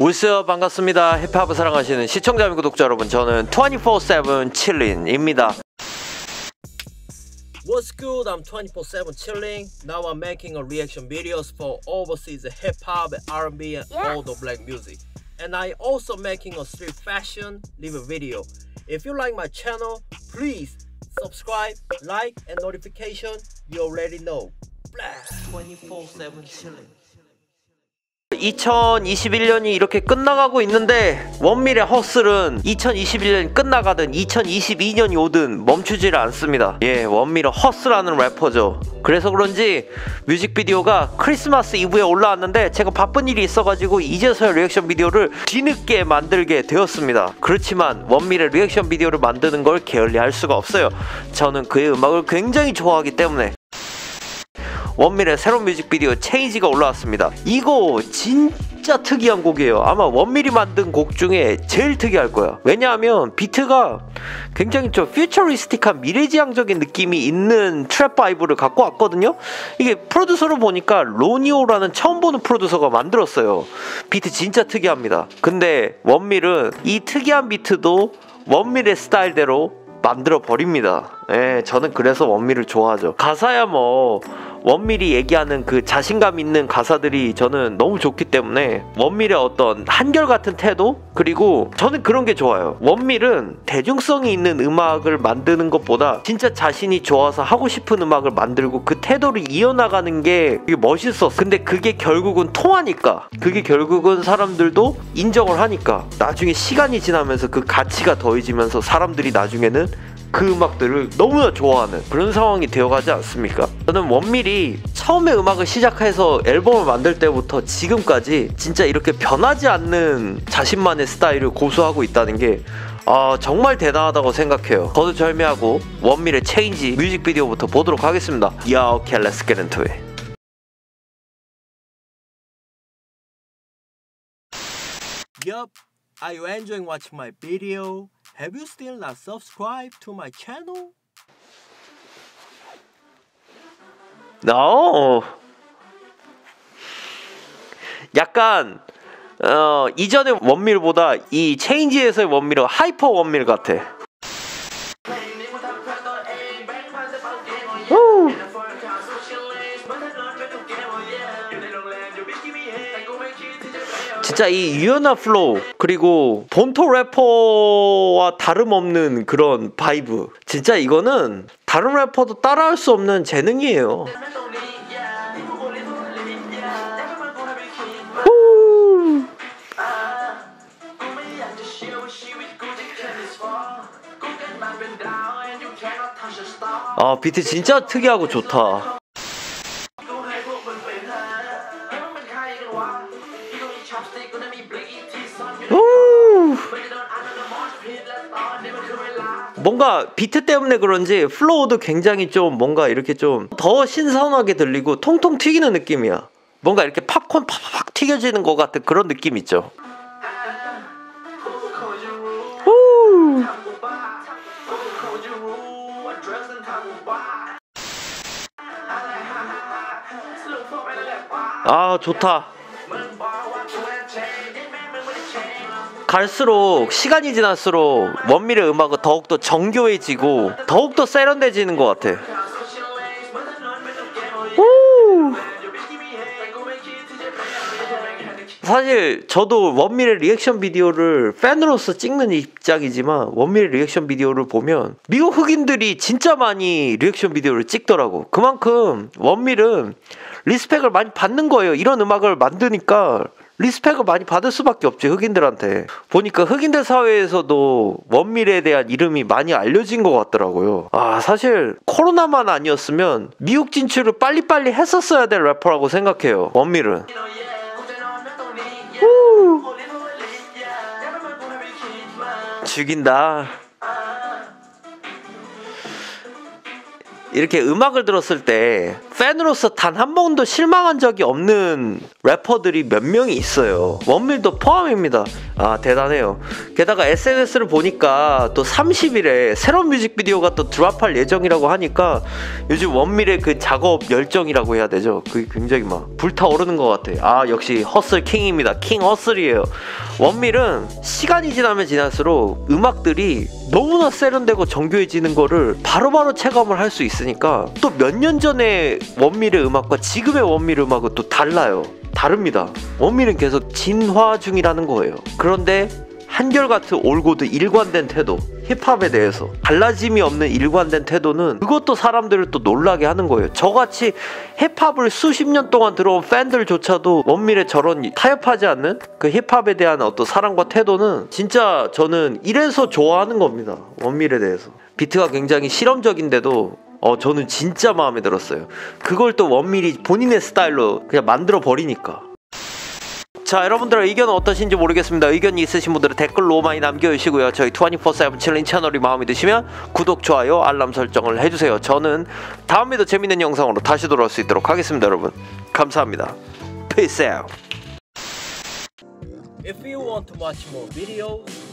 울스요 반갑습니다. 힙합을 사랑하시는 시청자 및 구독자 여러분 저는 24/7 칠린입니다. What's good? I'm 24/7 chilling. Now I'm making a reaction videos for overseas hip hop, R&B, and all the black music. And I also making a street fashion live video. If you like my channel, please subscribe, like, and notification. You already know. Blast 24/7 chilling. 2021년이 이렇게 끝나가고 있는데 원밀의 hustle은 2021년이 끝나가든 2022년이 오든 멈추지를 않습니다. 예, 원밀은 hustle하는 래퍼죠. 그래서 그런지 뮤직비디오가 크리스마스 이브에 올라왔는데 제가 바쁜 일이 있어가지고 이제서야 리액션 비디오를 뒤늦게 만들게 되었습니다. 그렇지만 원밀의 리액션 비디오를 만드는 걸 게을리 할 수가 없어요. 저는 그의 음악을 굉장히 좋아하기 때문에 원밀의 새로운 뮤직비디오 Change가 올라왔습니다. 이거 진짜 특이한 곡이에요. 아마 원밀이 만든 곡 중에 제일 특이할 거야. 왜냐하면 비트가 굉장히 좀 futuristic한 미래지향적인 느낌이 있는 trap vibe를 갖고 왔거든요. 이게 프로듀서로 보니까 로니오라는 처음 보는 프로듀서가 만들었어요. 비트 진짜 특이합니다. 근데 원밀은 이 특이한 비트도 원밀의 스타일대로 만들어 버립니다. 예, 저는 그래서 원밀을 좋아하죠. 가사야 뭐 원밀이 얘기하는 그 자신감 있는 가사들이 저는 너무 좋기 때문에 원밀의 어떤 한결같은 태도 그리고 저는 그런 게 좋아요. 원밀은 대중성이 있는 음악을 만드는 것보다 진짜 자신이 좋아서 하고 싶은 음악을 만들고 그 태도를 이어나가는 게 멋있었어. 근데 그게 결국은 통하니까 그게 결국은 사람들도 인정을 하니까 나중에 시간이 지나면서 그 가치가 더해지면서 사람들이 나중에는 그 음악들을 너무나 좋아하는 그런 상황이 되어가지 않습니까? 저는 원밀이 처음에 음악을 시작해서 앨범을 만들 때부터 지금까지 진짜 이렇게 변하지 않는 자신만의 스타일을 고수하고 있다는 게 아, 정말 대단하다고 생각해요. 거두절미하고 원밀의 체인지 뮤직비디오부터 보도록 하겠습니다. Yo, okay, let's get into it. Yup, are you enjoying watching my video? Have you still not subscribed to my channel? No. 약간 어 이전의 원밀보다 이 체인지에서의 원밀은 하이퍼 원밀 같아. 진짜 이 유연한 flow 그리고 본토 래퍼와 다름없는 그런 vibe 진짜 이거는 다른 래퍼도 따라할 수 없는 재능이에요 후. 아 비트 진짜 특이하고 좋다 뭔가 비트 때문에 그런지 flow도 굉장히 좀 뭔가 이렇게 좀 더 신선하게 들리고 통통 튀기는 느낌이야. 뭔가 이렇게 팝콘 팍팍 튀겨지는 것 같은 그런 느낌 있죠. 후. 아 좋다. 갈수록 시간이 지날수록 원밀의 음악은 더욱더 정교해지고 더욱더 세련돼지는 것 같아. 우! 사실 저도 원밀의 리액션 비디오를 팬으로서 찍는 입장이지만 원밀의 리액션 비디오를 보면 미국 흑인들이 진짜 많이 리액션 비디오를 찍더라고. 그만큼 원밀은 respect을 많이 받는 거예요. 이런 음악을 만드니까 리스펙을 많이 받을 수밖에 없지 흑인들한테. 보니까 흑인들 사회에서도 원밀에 대한 이름이 많이 알려진 것 같더라고요. 아 사실 코로나만 아니었으면 미국 진출을 빨리빨리 했었어야 될 래퍼라고 생각해요 원밀은 후. 죽인다. 이렇게 음악을 들었을 때 팬으로서 단 한 번도 실망한 적이 없는 래퍼들이 몇 명이 있어요. 원밀도 포함입니다. 아, 대단해요. 게다가 SNS를 보니까 또 30일에 새로운 뮤직비디오가 또 드랍할 예정이라고 하니까 요즘 원밀의 그 작업 열정이라고 해야 되죠. 그게 굉장히 막 불타오르는 것 같아요. 아, 역시 허슬 킹입니다. 킹 허슬이에요. 원밀은 시간이 지나면 지날수록 음악들이 너무나 세련되고 정교해지는 거를 바로바로 체감을 할 수 있으니까 또 몇 년 전에 원밀의 음악과 지금의 원밀 음악은 또 달라요. 다릅니다. 원밀은 계속 진화 중이라는 거예요. 그런데 한결같은 올고도 일관된 태도, 힙합에 대해서 달라짐이 없는 일관된 태도는 그것도 사람들을 또 놀라게 하는 거예요. 저같이 힙합을 수십 년 동안 들어온 팬들조차도 원밀의 저런 타협하지 않는 그 힙합에 대한 어떤 사랑과 태도는 진짜 저는 이래서 좋아하는 겁니다. 원밀에 대해서. 비트가 굉장히 실험적인데도 어 저는 진짜 마음에 들었어요. 그걸 또 원밀이 본인의 스타일로 그냥 만들어 버리니까. 자 여러분들의 의견은 어떠신지 모르겠습니다. 의견이 있으신 분들은 댓글로 많이 남겨주시고요. 저희 24-7 챌린지 채널이 마음에 드시면 구독, 좋아요, 알람 설정을 해주세요. 저는 다음에도 재밌는 영상으로 다시 돌아올 수 있도록 하겠습니다 여러분. 감사합니다. Peace out. If you want to watch more videos,